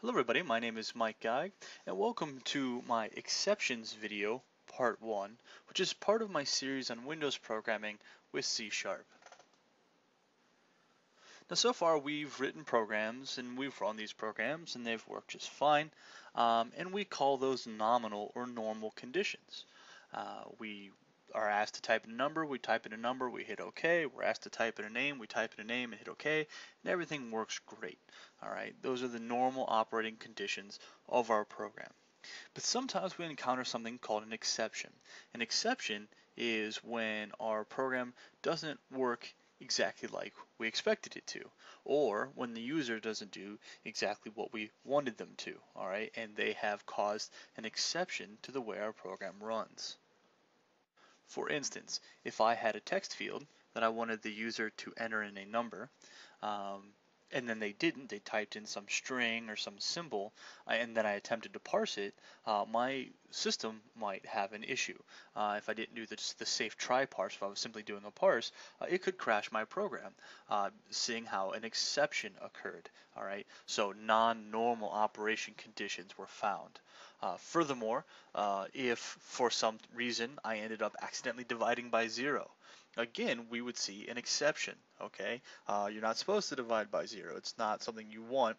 Hello everybody, my name is Mike Geig, and welcome to my exceptions video, part 1, which is part of my series on Windows programming with C Sharp. Now so far we've written programs and we've run these programs and they've worked just fine, um, and we call those nominal or normal conditions. Uh, we are asked to type in a number, we type in a number, we hit OK. We're asked to type in a name, we type in a name and hit OK, and everything works great. All right, those are the normal operating conditions of our program. But sometimes we encounter something called an exception. An exception is when our program doesn't work exactly like we expected it to, or when the user doesn't do exactly what we wanted them to, all right, and they have caused an exception to the way our program runs. For instance, if I had a text field that I wanted the user to enter in a number, um, and then they didn't, they typed in some string or some symbol, and then I attempted to parse it, uh, my system might have an issue. Uh, if I didn't do the, the, safe try parse, if I was simply doing a parse, uh, it could crash my program, uh, seeing how an exception occurred. All right, so non-normal operation conditions were found. Uh, furthermore, uh, if for some reason I ended up accidentally dividing by zero, again, we would see an exception, okay? Uh, you're not supposed to divide by zero. It's not something you want,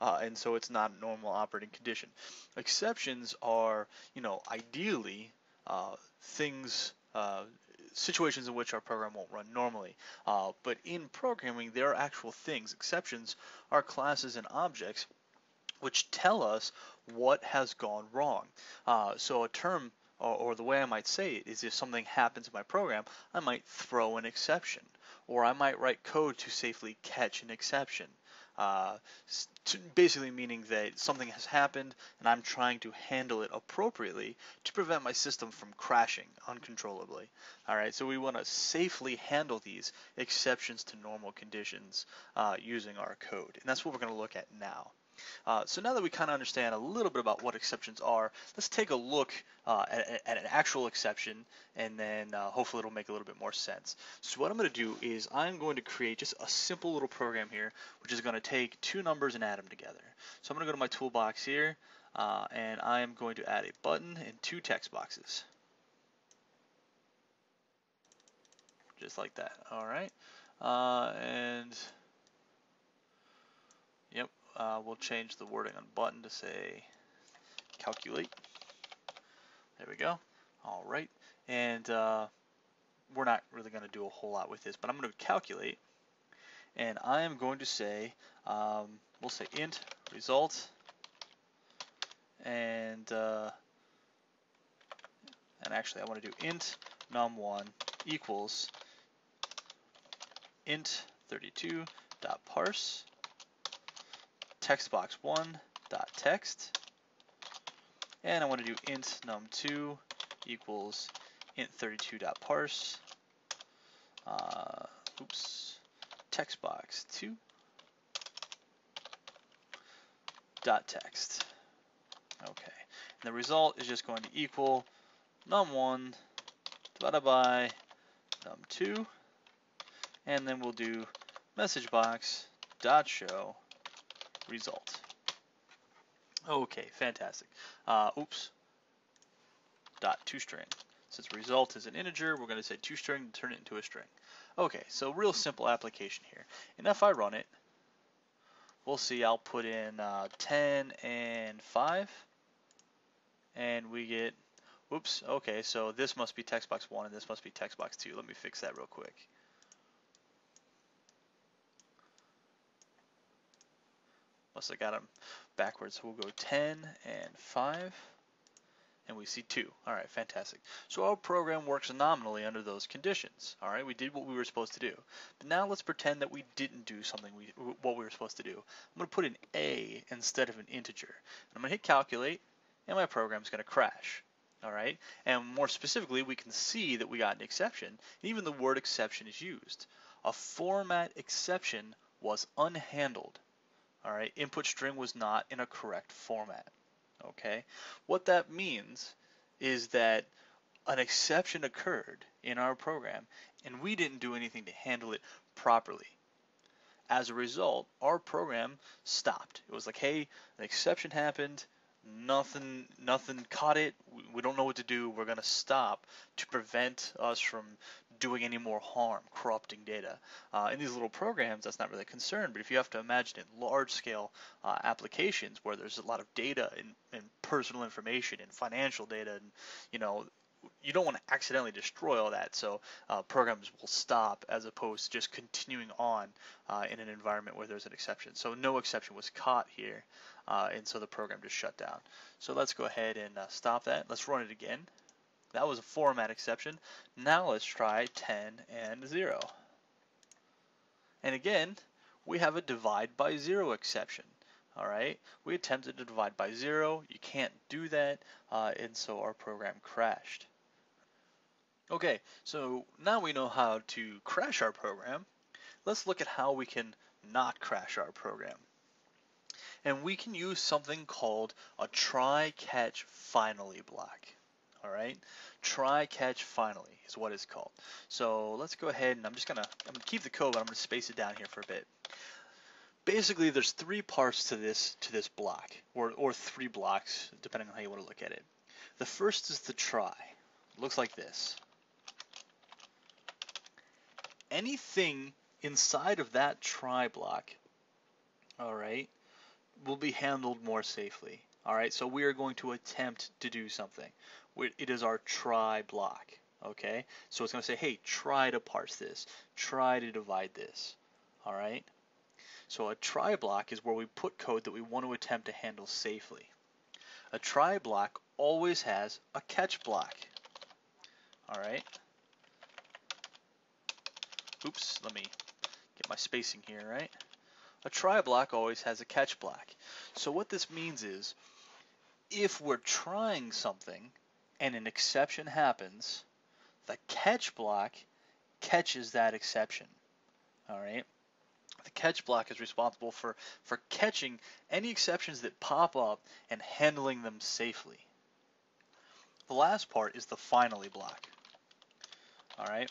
uh, and so it's not a normal operating condition. Exceptions are, you know, ideally uh, things, situations in which our program won't run normally. Uh, but in programming, there are actual things. Exceptions are classes and objects which tell us what has gone wrong. Uh, so a term or, or, the way I might say it is if something happens in my program, I might throw an exception, or I might write code to safely catch an exception. Uh, basically meaning that something has happened and I'm trying to handle it appropriately to prevent my system from crashing uncontrollably. Alright, so we want to safely handle these exceptions to normal conditions uh, using our code. And that's what we're going to look at now. Uh, so now that we kind of understand a little bit about what exceptions are, let's take a look uh, at, at, an actual exception and then uh, hopefully it'll make a little bit more sense. So what I'm going to do is I'm going to create just a simple little program here which is going to take two numbers and add them together. So I'm going to go to my toolbox here uh, and I am going to add a button and two text boxes. Just like that. Alright. Uh, and uh, we'll change the wording on button to say calculate. There we go. All right. And uh, we're not really going to do a whole lot with this, but I'm going to calculate. And I am going to say, um, we'll say int result. And, uh, and actually I want to do int num1 equals int 32 dot parse textbox1 dot text. And I want to do int num2 equals int32 dot parse. Uh, oops textbox2 dot text. Okay and the result is just going to equal num1 divided by num2 and then we'll do message box dot show result. Okay, fantastic. Uh, oops. Dot toString. Since result is an integer, we're going to say toString to turn it into a string. Okay, so real simple application here. And if I run it, we'll see I'll put in uh, 10 and 5. And we get, oops, okay, so this must be text box 1 and this must be text box 2. Let me fix that real quick. Unless I got them backwards. So we'll go 10 and 5. And we see 2. Alright, fantastic. So our program works nominally under those conditions. Alright, we did what we were supposed to do. But now let's pretend that we didn't do something we what we were supposed to do. I'm going to put an A instead of an integer. I'm going to hit calculate, and my program's going to crash. Alright, and more specifically, we can see that we got an exception. Even the word exception is used. A format exception was unhandled all right, input string was not in a correct format. Okay, what that means is that an exception occurred in our program and we didn't do anything to handle it properly. as a result, our program stopped. It was like, hey, an exception happened, nothing nothing caught it. We don't know what to do. We're going to stop to prevent us from doing any more harm corrupting data. Uh, in these little programs that's not really a concern but if you have to imagine in large scale uh, applications where there's a lot of data and, personal information and financial data and you know you don't want to accidentally destroy all that, so uh, programs will stop as opposed to just continuing on uh, in an environment where there's an exception. So no exception was caught here, uh, and so the program just shut down. So let's go ahead and uh, stop that. Let's run it again. That was a format exception. Now let's try 10 and 0. And again, we have a divide by 0 exception. All right, we attempted to divide by 0. You can't do that, uh, and so our program crashed. Okay, so now we know how to crash our program. Let's look at how we can not crash our program. And we can use something called a try catch finally block. All right, try catch finally is what it's called. So let's go ahead and I'm just gonna I'm gonna keep the code, but I'm gonna space it down here for a bit. Basically, there's three parts to this to this block, or or three blocks depending on how you want to look at it. The first is the try. It looks like this anything inside of that try block, all right, will be handled more safely. All right, so we are going to attempt to do something. It is our try block. Okay, so it's going to say, hey, try to parse this, try to divide this. All right, so a try block is where we put code that we want to attempt to handle safely. A try block always has a catch block. All right. Oops, let me get my spacing here, right? A try block always has a catch block. So what this means is, if we're trying something and an exception happens, the catch block catches that exception. All right. The catch block is responsible for, for catching any exceptions that pop up and handling them safely. The last part is the finally block. All right.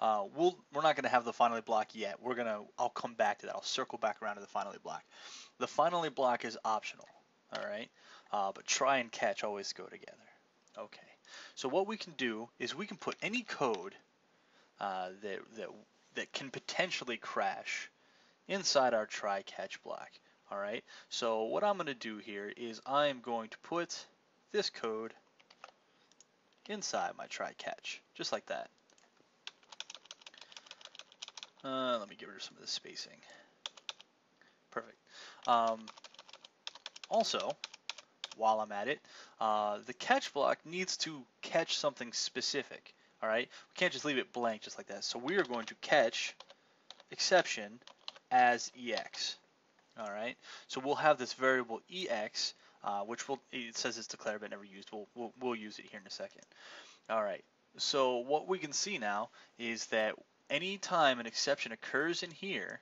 Uh, we'll, we're not going to have the finally block yet. We're going to, I'll come back to that. I'll circle back around to the finally block. The finally block is optional, all right? Uh, but try and catch always go together. Okay. So what we can do is we can put any code uh, that, that, that can potentially crash inside our try catch block. All right. So what I'm going to do here is I'm going to put this code inside my try catch, just like that. Uh, let me get rid of some of the spacing. Perfect. Um, also, while I'm at it, uh, the catch block needs to catch something specific. All right, we can't just leave it blank just like that. So we are going to catch exception as ex. All right, so we'll have this variable ex, uh, which will it says it's declared but never used. We'll, we'll we'll use it here in a second. All right, so what we can see now is that anytime an exception occurs in here,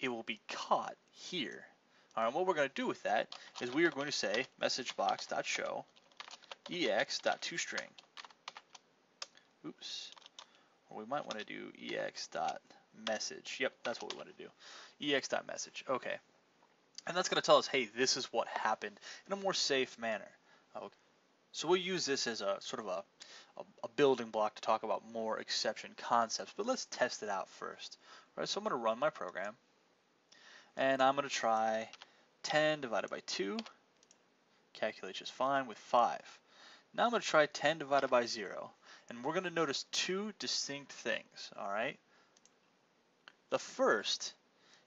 it will be caught here. All right, what we're going to do with that is we are going to say messagebox.show ex.toString. Oops. Or we might want to do ex.message. Yep, that's what we want to do. ex.message. Okay. And that's going to tell us, hey, this is what happened in a more safe manner. Okay. So we'll use this as a sort of a a, a building block to talk about more exception concepts, but let's test it out first. Right, so I'm going to run my program, and I'm going to try 10 divided by 2, calculate just fine with 5. Now I'm going to try 10 divided by 0, and we're going to notice two distinct things, all right? The first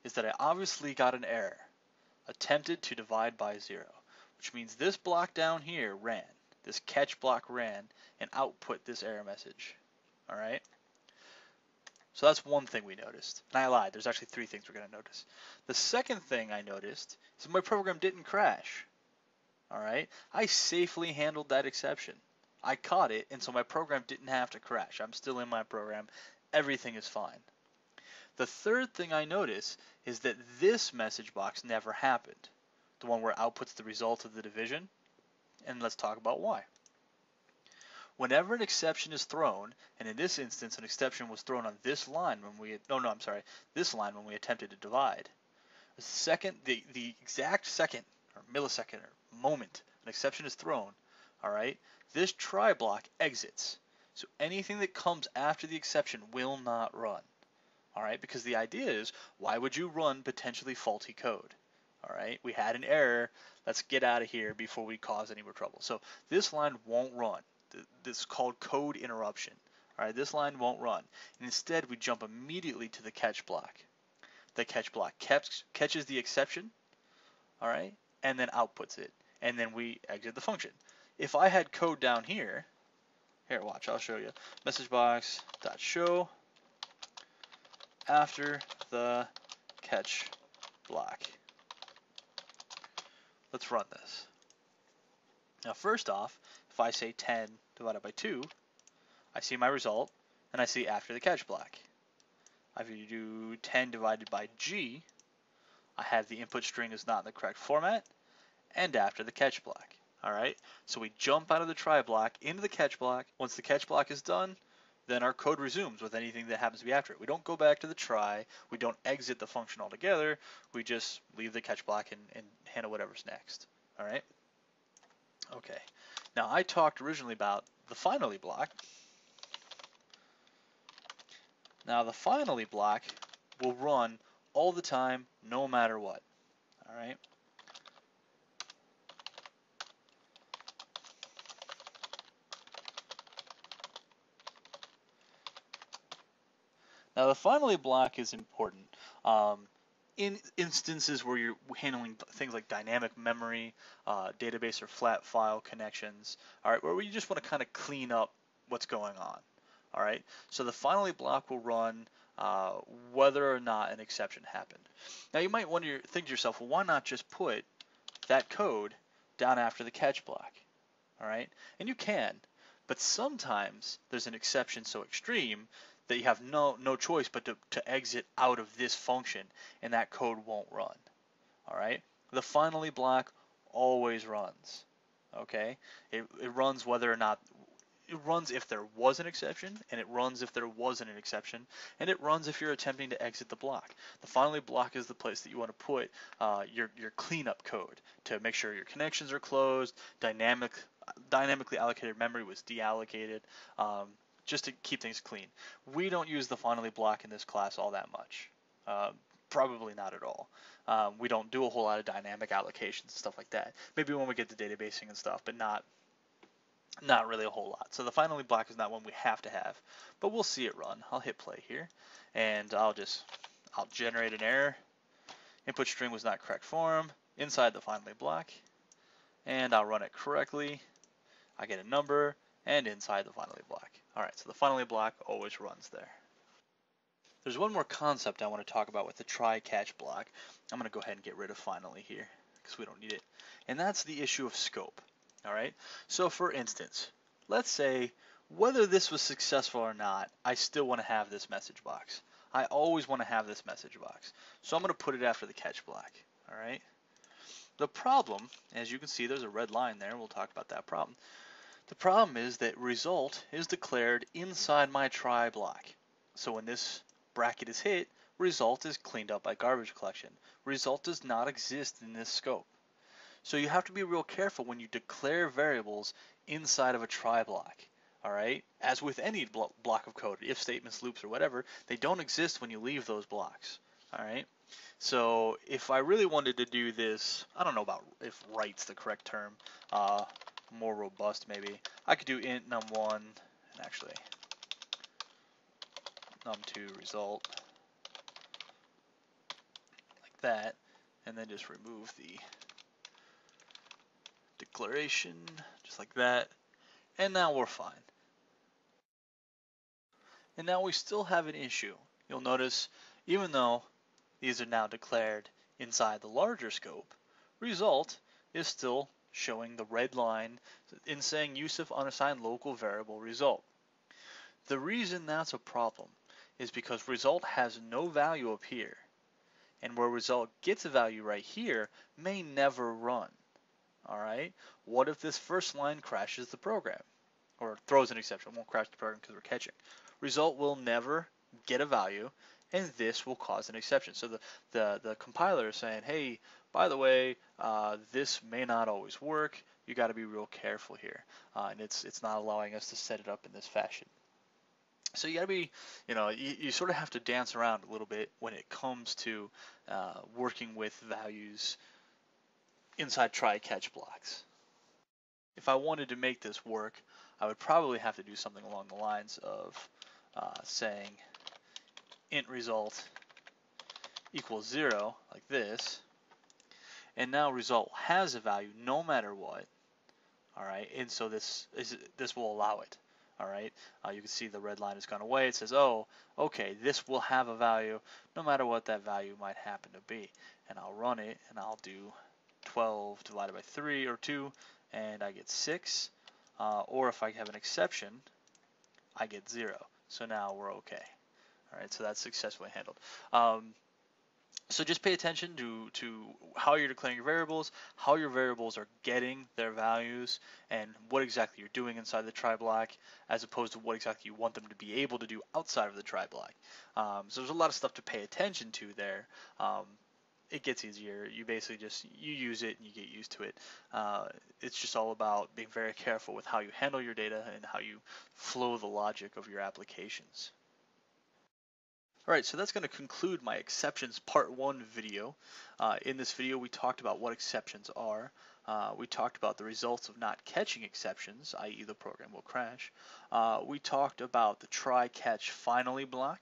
is that I obviously got an error, attempted to divide by 0, which means this block down here ran this catch block ran and output this error message. All right. So that's one thing we noticed. And I lied. There's actually three things we're going to notice. The second thing I noticed is my program didn't crash. All right. I safely handled that exception. I caught it, and so my program didn't have to crash. I'm still in my program. Everything is fine. The third thing I notice is that this message box never happened. The one where it outputs the result of the division and let's talk about why. whenever an exception is thrown, and in this instance, an exception was thrown on this line when we, no, no, I'm sorry, this line when we attempted to divide. The second, the, the exact second, or millisecond, or moment an exception is thrown, all right, this try block exits. So anything that comes after the exception will not run. All right, because the idea is why would you run potentially faulty code? All right, we had an error. Let's get out of here before we cause any more trouble. So this line won't run. This is called code interruption. All right, this line won't run. And instead, we jump immediately to the catch block. The catch block catch, catches the exception, all right, and then outputs it. And then we exit the function. If I had code down here, here, watch, I'll show you. Message box dot show after the catch block. Let's run this. Now first off, if I say 10 divided by 2, I see my result, and I see after the catch block. If you do 10 divided by g, I have the input string is not in the correct format, and after the catch block. Alright, so we jump out of the try block into the catch block. Once the catch block is done, then our code resumes with anything that happens to be after it. We don't go back to the try, we don't exit the function altogether, we just leave the catch block and, and handle whatever's next. All right? Okay. Now I talked originally about the finally block. Now the finally block will run all the time, no matter what. All right? Now the finally block is important. Um, in instances where you're handling things like dynamic memory, uh, database or flat file connections, all right, where you just want to kind of clean up what's going on. All right, so the finally block will run uh, whether or not an exception happened. Now you might wonder, think to yourself, well, why not just put that code down after the catch block? All right, and you can, but sometimes there's an exception so extreme that you have no no choice but to, to exit out of this function and that code won't run. All right. The finally block always runs. Okay. It, it runs whether or not it runs if there was an exception, and it runs if there wasn't an exception, and it runs if you're attempting to exit the block. The finally block is the place that you want to put uh, your your cleanup code to make sure your connections are closed, dynamic dynamically allocated memory was deallocated, um, just to keep things clean. We don't use the finally block in this class all that much. Uh, probably not at all. Um, we don't do a whole lot of dynamic allocations and stuff like that. Maybe when we get to databasing and stuff, but not not really a whole lot. So the finally block is not one we have to have, but we'll see it run. I'll hit play here, and I'll just I'll generate an error. Input string was not correct form inside the finally block, and I'll run it correctly. I get a number, and inside the finally block. Alright, so the finally block always runs there. There's one more concept I want to talk about with the try catch block. I'm going to go ahead and get rid of finally here because we don't need it. And that's the issue of scope. Alright, so for instance, let's say whether this was successful or not, I still want to have this message box. I always want to have this message box. So I'm going to put it after the catch block. Alright. The problem, as you can see, there's a red line there. We'll talk about that problem. The problem is that result is declared inside my try block. So when this bracket is hit, result is cleaned up by garbage collection. Result does not exist in this scope. So you have to be real careful when you declare variables inside of a try block. All right, as with any block of code, if statements, loops, or whatever, they don't exist when you leave those blocks. All right, so if I really wanted to do this, I don't know about if right's the correct term. Uh, more robust maybe. I could do int num1 and actually num2 result like that and then just remove the declaration just like that and now we're fine. And now we still have an issue. You'll notice even though these are now declared inside the larger scope, result is still showing the red line in saying use of unassigned local variable result. The reason that's a problem is because result has no value up here and where result gets a value right here may never run. Alright, what if this first line crashes the program? or throws an exception, It won't crash the program because we're catching. Result will never get a value, and this will cause an exception. So the, the, the compiler is saying, hey, by the way, uh, this may not always work. You got to be real careful here, uh, and it's it's not allowing us to set it up in this fashion. So you got to be, you know, you, you, sort of have to dance around a little bit when it comes to uh, working with values inside try-catch blocks. If I wanted to make this work, I would probably have to do something along the lines of uh, saying int result equals zero, like this, and now result has a value no matter what, all right, and so this is this will allow it. All right, uh, you can see the red line has gone away. It says, oh, okay, this will have a value no matter what that value might happen to be. And I'll run it, and I'll do 12 divided by 3 or 2, and I get 6. Uh, or if I have an exception, I get 0. So now we're okay. All right, so that's successfully handled. Um, so just pay attention to, to how you're declaring your variables, how your variables are getting their values, and what exactly you're doing inside the try block, as opposed to what exactly you want them to be able to do outside of the try block. Um, so there's a lot of stuff to pay attention to there. Um, it gets easier. You basically just you use it and you get used to it. Uh, it's just all about being very careful with how you handle your data and how you flow the logic of your applications. Alright, so that's going to conclude my exceptions part one video. Uh, in this video we talked about what exceptions are. Uh, we talked about the results of not catching exceptions, i.e. the program will crash. Uh, we talked about the try catch finally block.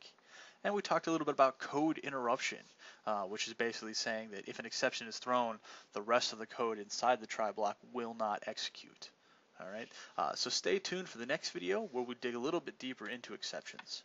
And we talked a little bit about code interruption, uh, which is basically saying that if an exception is thrown, the rest of the code inside the try block will not execute. All right, uh, so stay tuned for the next video where we dig a little bit deeper into exceptions.